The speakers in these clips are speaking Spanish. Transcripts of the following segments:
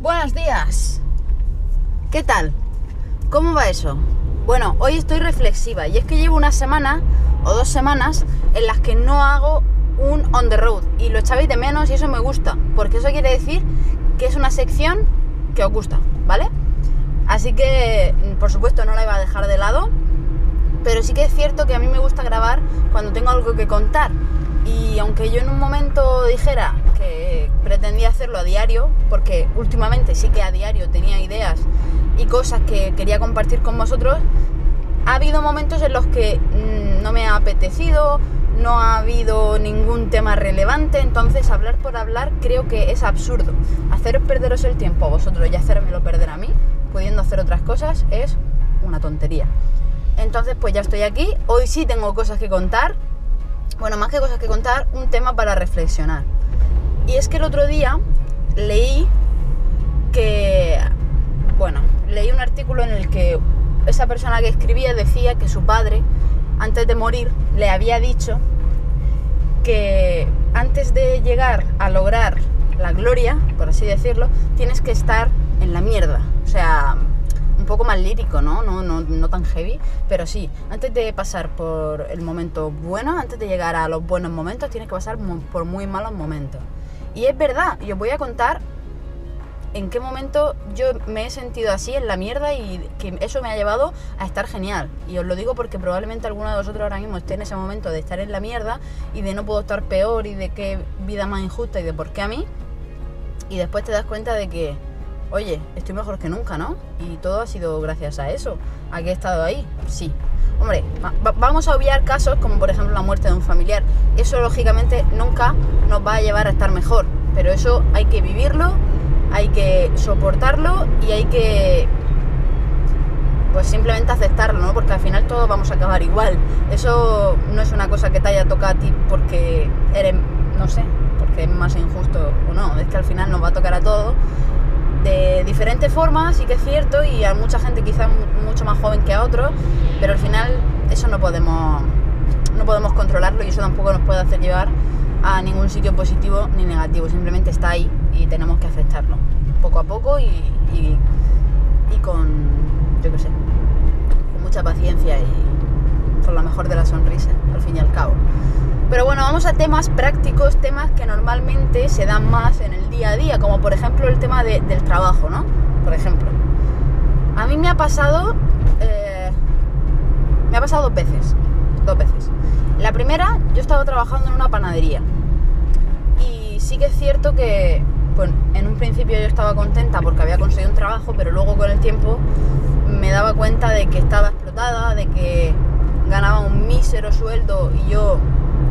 Buenos días. ¿Qué tal? ¿Cómo va eso? Bueno, hoy estoy reflexiva y es que llevo una semana o dos semanas en las que no hago un on the road y lo echabais de menos y eso me gusta, porque eso quiere decir que es una sección que os gusta, ¿vale? Así que, por supuesto, no la iba a dejar de lado, pero sí que es cierto que a mí me gusta grabar cuando tengo algo que contar. Y aunque yo en un momento dijera que pretendía hacerlo a diario, porque últimamente sí que a diario tenía ideas y cosas que quería compartir con vosotros, ha habido momentos en los que mm, no me ha apetecido, no ha habido ningún tema relevante, entonces hablar por hablar creo que es absurdo. Haceros perderos el tiempo a vosotros y hacérmelo perder a mí, pudiendo hacer otras cosas, es una tontería. Entonces pues ya estoy aquí, hoy sí tengo cosas que contar, bueno, más que cosas que contar, un tema para reflexionar. Y es que el otro día leí que, bueno, leí un artículo en el que esa persona que escribía decía que su padre, antes de morir, le había dicho que antes de llegar a lograr la gloria, por así decirlo, tienes que estar en la mierda. O sea, un poco más lírico, ¿no? No, no, no tan heavy, pero sí, antes de pasar por el momento bueno, antes de llegar a los buenos momentos, tienes que pasar por muy malos momentos. Y es verdad, y os voy a contar en qué momento yo me he sentido así en la mierda y que eso me ha llevado a estar genial. Y os lo digo porque probablemente alguno de vosotros ahora mismo esté en ese momento de estar en la mierda y de no puedo estar peor y de qué vida más injusta y de por qué a mí. Y después te das cuenta de que, oye, estoy mejor que nunca, ¿no? Y todo ha sido gracias a eso, a que he estado ahí. Sí. Hombre, vamos a obviar casos como por ejemplo la muerte de un familiar. Eso lógicamente nunca nos va a llevar a estar mejor, pero eso hay que vivirlo hay que soportarlo y hay que pues simplemente aceptarlo, ¿no? Porque al final todos vamos a acabar igual. Eso no es una cosa que te haya tocado a ti porque eres, no sé, porque es más injusto o no. Es que al final nos va a tocar a todos de diferentes formas, sí que es cierto, y a mucha gente quizás mucho más joven que a otros, pero al final eso no podemos, no podemos controlarlo y eso tampoco nos puede hacer llevar a ningún sitio positivo ni negativo, simplemente está ahí y tenemos que aceptarlo poco a poco y, y, con, yo qué sé, con mucha paciencia y con la mejor de las sonrisas, al fin y al cabo. Pero bueno, vamos a temas prácticos, temas que normalmente se dan más en el día a día, como por ejemplo el tema del trabajo, ¿no? Por ejemplo. A mí me ha pasado, eh, me ha pasado dos veces, dos veces. La primera, yo estaba trabajando en una panadería. Y sí que es cierto que, pues, en un principio yo estaba contenta porque había conseguido un trabajo, pero luego con el tiempo me daba cuenta de que estaba explotada, de que ganaba un mísero sueldo y yo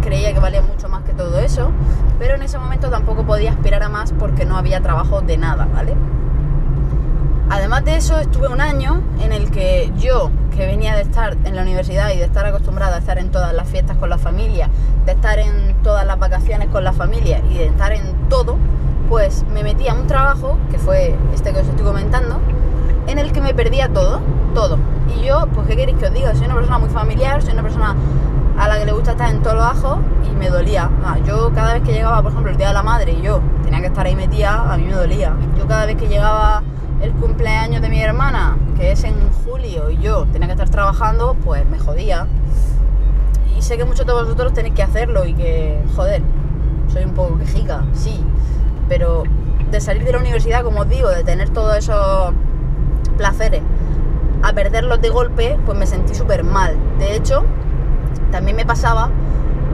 creía que valía mucho más que todo eso, pero en ese momento tampoco podía aspirar a más porque no había trabajo de nada, ¿vale? Además de eso, estuve un año en el que yo, que venía de estar en la universidad y de estar acostumbrada a estar en todas las fiestas con la familia, de estar en todas las vacaciones con la familia y de estar en todo, pues me metí a un trabajo, que fue este que os estoy comentando, en el que me perdía todo, todo. Y yo, pues, ¿qué queréis que os diga? Soy una persona muy familiar, soy una persona a la que le gusta estar en todos los ajos y me dolía. Yo cada vez que llegaba, por ejemplo, el Día de la Madre y yo tenía que estar ahí metida, a mí me dolía. Yo cada vez que llegaba el cumpleaños de mi hermana, que es en julio, y yo tenía que estar trabajando, pues me jodía. Y sé que muchos de vosotros tenéis que hacerlo y que, joder, soy un poco quejica, sí. Pero de salir de la universidad, como os digo, de tener todos esos placeres, a perderlos de golpe, pues me sentí súper mal. De hecho, también me pasaba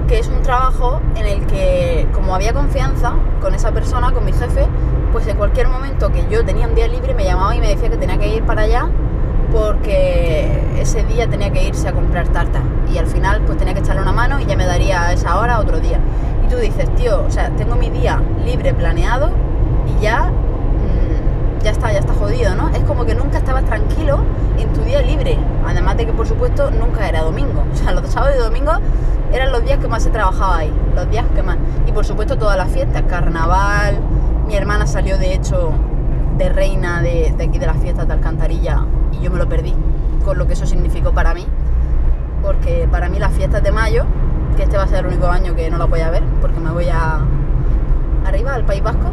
que es un trabajo en el que, como había confianza con esa persona, con mi jefe, pues en cualquier momento que yo tenía un día libre me llamaba y me decía que tenía que ir para allá porque ese día tenía que irse a comprar tarta y al final pues tenía que echarle una mano y ya me daría esa hora otro día. Y tú dices, tío, o sea, tengo mi día libre planeado y ya mm, ya está, ya está jodido, ¿no? Es como que nunca estabas tranquilo en tu día libre. De por supuesto, nunca era domingo. O sea, los sábados y domingos eran los días que más se trabajaba ahí. Los días que más. Y por supuesto, todas las fiestas, carnaval, mi hermana salió de hecho de reina de, aquí de las fiestas de Alcantarilla y yo me lo perdí, con lo que eso significó para mí. Porque para mí las fiestas de mayo, que este va a ser el único año que no la voy a ver, porque me voy a arriba al País Vasco,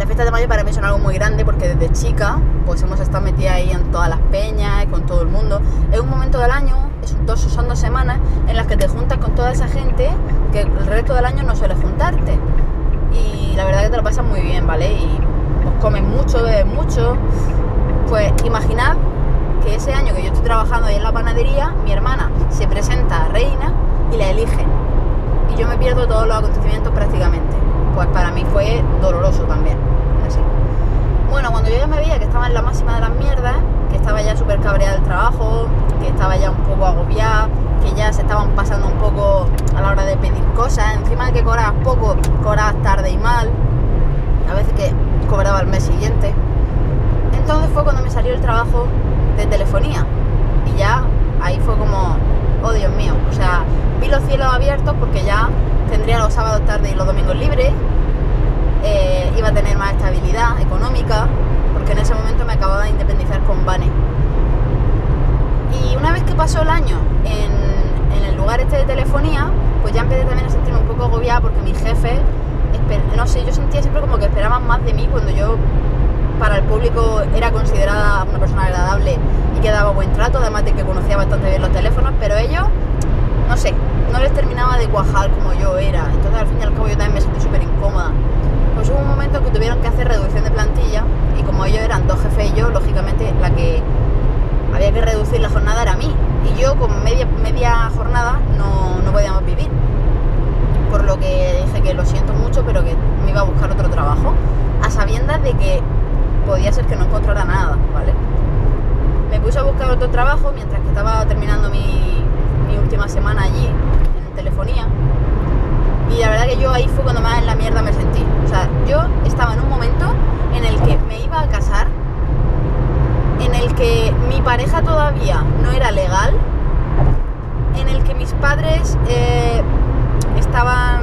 Las fiestas de mayo para mí son algo muy grande porque desde chica pues hemos estado metidas ahí en todas las peñas, con todo el mundo. Es un momento del año, es dos, son dos semanas en las que te juntas con toda esa gente que el resto del año no suele juntarte. Y la verdad que te lo pasas muy bien, ¿vale? Y pues, comes mucho, bebes mucho. Pues imaginad que ese año que yo estoy trabajando ahí en la panadería, mi hermana se presenta a reina y la eligen. Y yo me pierdo todos los acontecimientos prácticamente. Pues para mí fue doloroso también. Así. Bueno, cuando yo ya me veía que estaba en la máxima de las mierdas, que estaba ya súper cabreada del trabajo, que estaba ya un poco agobiada, que ya se estaban pasando un poco a la hora de pedir cosas, encima de que cobrabas poco, cobrabas tarde y mal, a veces que cobraba el mes siguiente. Entonces fue cuando me salió el trabajo de telefonía y ya ahí fue como, oh Dios mío, o sea, vi los cielos abiertos porque ya tendría los sábados tarde y los domingos libres, eh, iba a tener más estabilidad económica, porque en ese momento me acababa de independizar con Bane. Y una vez que pasó el año en, en el lugar este de telefonía, pues ya empecé también a sentirme un poco agobiada porque mi jefe, no sé, yo sentía siempre como que esperaban más de mí cuando yo para el público era considerada una persona agradable y que daba buen trato, además de que conocía bastante bien los teléfonos, pero ellos, no sé, no les terminaba de cuajar como yo era. Entonces al fin y al cabo yo también me sentí súper incómoda. Pues hubo un momento en que tuvieron que hacer reducción de plantilla y como ellos eran dos jefes y yo, lógicamente la que había que reducir la jornada era a mí. Y yo con media, media jornada no, no podíamos vivir. Por lo que dije que lo siento mucho, pero que me iba a buscar otro trabajo. A sabiendas de que podía ser que no encontrara nada, ¿vale? Me puse a buscar otro trabajo mientras que estaba terminando mi, mi última semana allí, telefonía. Y la verdad que yo ahí fue cuando más en la mierda me sentí. O sea, yo estaba en un momento en el que me iba a casar, en el que mi pareja todavía no era legal, en el que mis padres eh, estaban,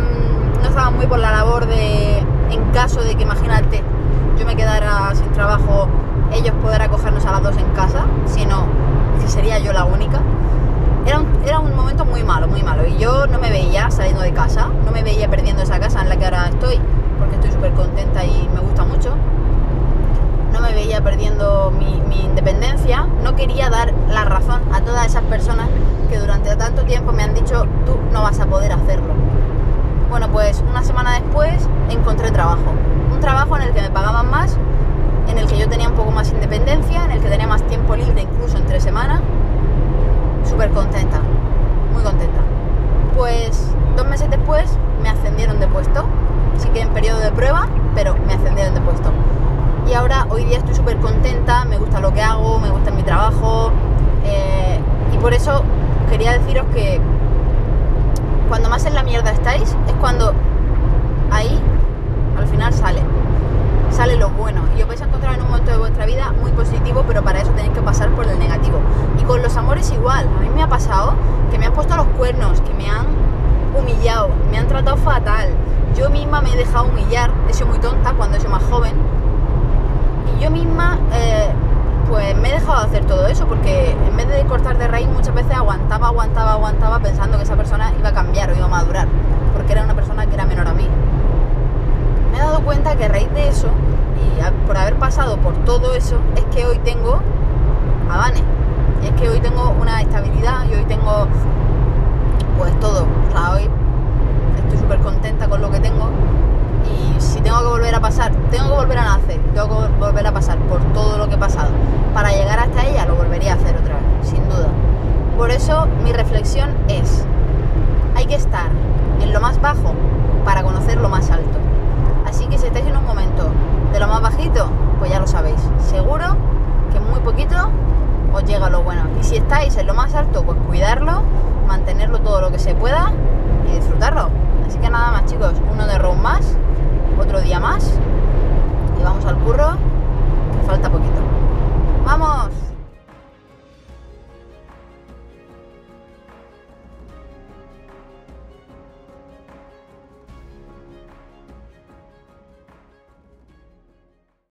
no estaban muy por la labor de, en caso de que, imagínate, yo me quedara sin trabajo, ellos poder acogernos a las dos en casa, sino que sería yo la única. Era un, era un momento muy malo, muy malo. Y yo no me veía saliendo de casa, no me veía perdiendo esa casa en la que ahora estoy, porque estoy súper contenta y me gusta mucho. No me veía perdiendo mi, mi independencia. No quería dar la razón a todas esas personas que durante tanto tiempo me han dicho, tú no vas a poder hacerlo. Bueno, pues una semana después encontré trabajo. Un trabajo en el que me pagaban más, en el que yo tenía un poco más independencia, en el que tenía más tiempo libre incluso entre semana. Súper contenta, muy contenta. Pues dos meses después me ascendieron de puesto. Sí que en periodo de prueba, pero me ascendieron de puesto. Y ahora, hoy día estoy súper contenta, me gusta lo que hago, me gusta mi trabajo. eh, y por eso quería deciros que cuando más en la mierda estáis es cuando ahí al final sale sale lo bueno y os vais a encontrar en un momento de vuestra vida muy positivo pero para eso tenéis que pasar por el negativo y con los amores igual pasado que me han puesto los cuernos que me han humillado me han tratado fatal yo misma me he dejado humillar he sido muy tonta cuando he sido más joven y yo misma eh, pues me he dejado de hacer todo eso porque en vez de cortar de raíz muchas veces aguantaba, aguantaba, aguantaba pensando que esa persona iba a cambiar o iba a madurar porque era una persona que era menor a mí. Me he dado cuenta que a raíz de eso y a- por haber pasado por todo eso es que hoy tengo a Vane. Y es que hoy tengo una estabilidad en lo más bajo para conocer lo más alto. Así que si estáis en un momento de lo más bajito, pues ya lo sabéis. Seguro que muy poquito os llega lo bueno. Y si estáis en lo más alto, pues cuidarlo, mantenerlo todo lo que se pueda y disfrutarlo. Así que nada más chicos, uno de round más